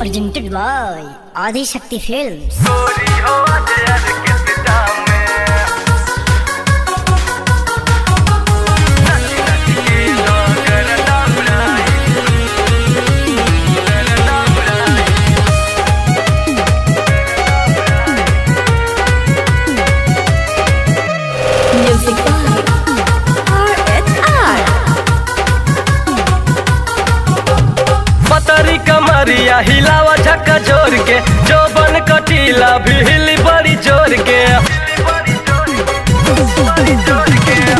Presented by Adishakti films. कमरिया हिलावा झक्का ज़ोर के जो बन कटीला भी हिली बड़ी ज़ोर के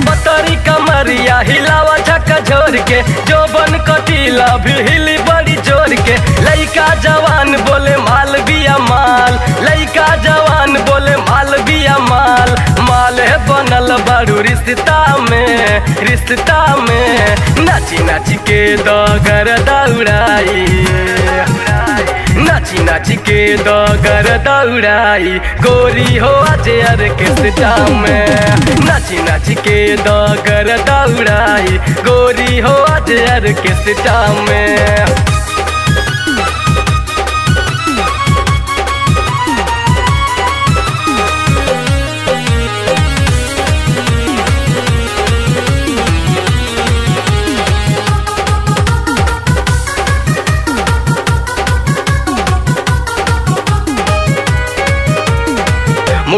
पतरी कमरिया हिलावा झक्का ज़ोर के जो बन कटीला भी हिली बड़ी ज़ोर के लड़का जवान रिश्ता में रिश्ता में नाची नाची के दगर दौड़ाई। नाची नाची के दगर दौड़ाई। गोरी हो अजयर के सिटा में? नाची नाची के दगर दौड़ाई। गोरी हो अजयर के सिटा में?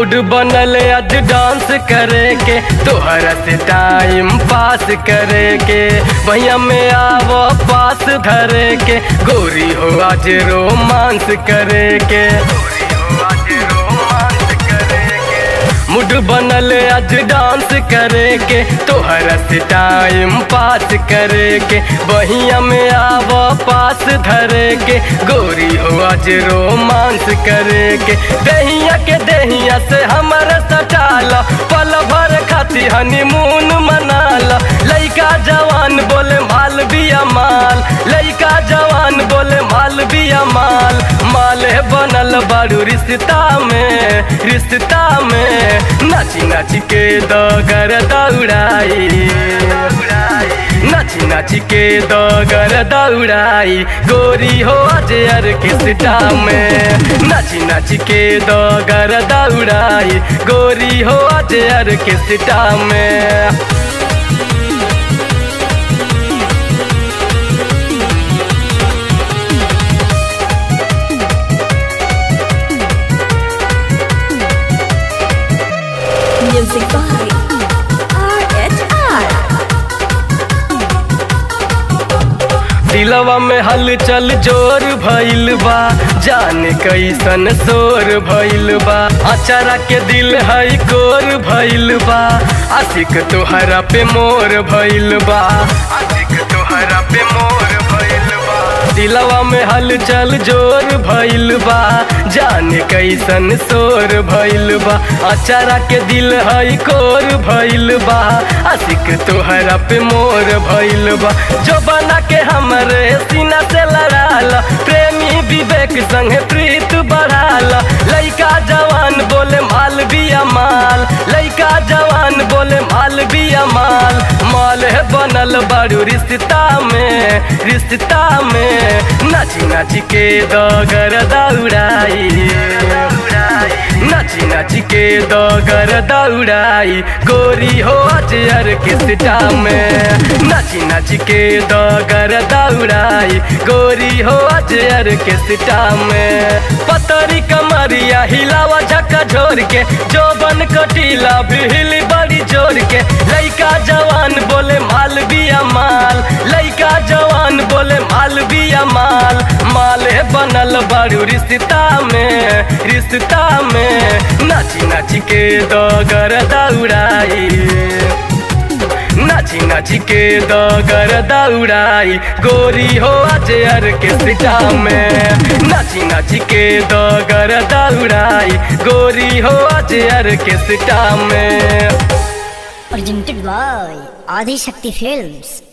मूड बनल आज डांस करे के तोहर से टाइम पास करे के भैया में आव पास धरे के गोरी हो आज रोमांस करे के मूड बनल आज डांस करे के तोहर से टाइम पास करे के बहिया में आव पास धरे के गोरी हो आज रोमांस करे के दहिया के दहिया से हमारा सटाल पल भर खाती हनीमून मनाल। लइका जवान बोले, माल बिया माल। लइका जवान बोले, माल बिया माल। माल बनल बारू रिश्ता में रिश्ता में। नाची नाची के दगर दौड़ाई। नाची नाची के दगर दौड़ाई। गोरी हो अजयर के सिटा में? नाची नाची के दगर दौड़ाई। गोरी हो अजयर के सिटा में? Music by दिलवा में हल चल ज़ोर भइल बा। जाने कैसन शोर भइल बा। अचारा के दिल है कोर भइल बा। आशिक तुहरा पे मोर भइल बा। आशिक तुहरा पे मोर भइल बा दिलवा में हलचल ज़ोर भइल बा। जाने कैसन शोर भइल बा। अचारा के दिल है कोर भइल बा। आशिक तोहरा पे मोर भइल बा। जो बना के हमरे सीना से लड़ाल। प्रेमी विवेक संग प्रीत बढ़ाल। लइका जवान बोले, माल बिया माल। लइका जवान बोले, माल बिया माल माल है बनल बड़ू रिश्ता में रिश्ता में। नाची नाची के दगर दौड़ाई। नाची नाची के दगर दौड़ाई, गोरी हो अजयर के सिटा में? नाची नाची के दगर दौड़ाई, गोरी हो अजयर के सिटा में? पतरी कमरिया हिलावा झक्का झोर के जो बन कटीला भी हिली बड़ी ज़ोर के। लइका जवान बोले माल बिया माल, लइका जवान बोले माल बनल बड़ू रिश्ता में रिश्ता में। नाची नाची के दगर दौड़ाई। नाची नाची के दगर दौड़ाई। गोरी हो अजयर के सिटा में। नाची नाची के दगर दौड़ाई। गोरी हो अजयर के सिटा में। Presented by Adi Shakti Films.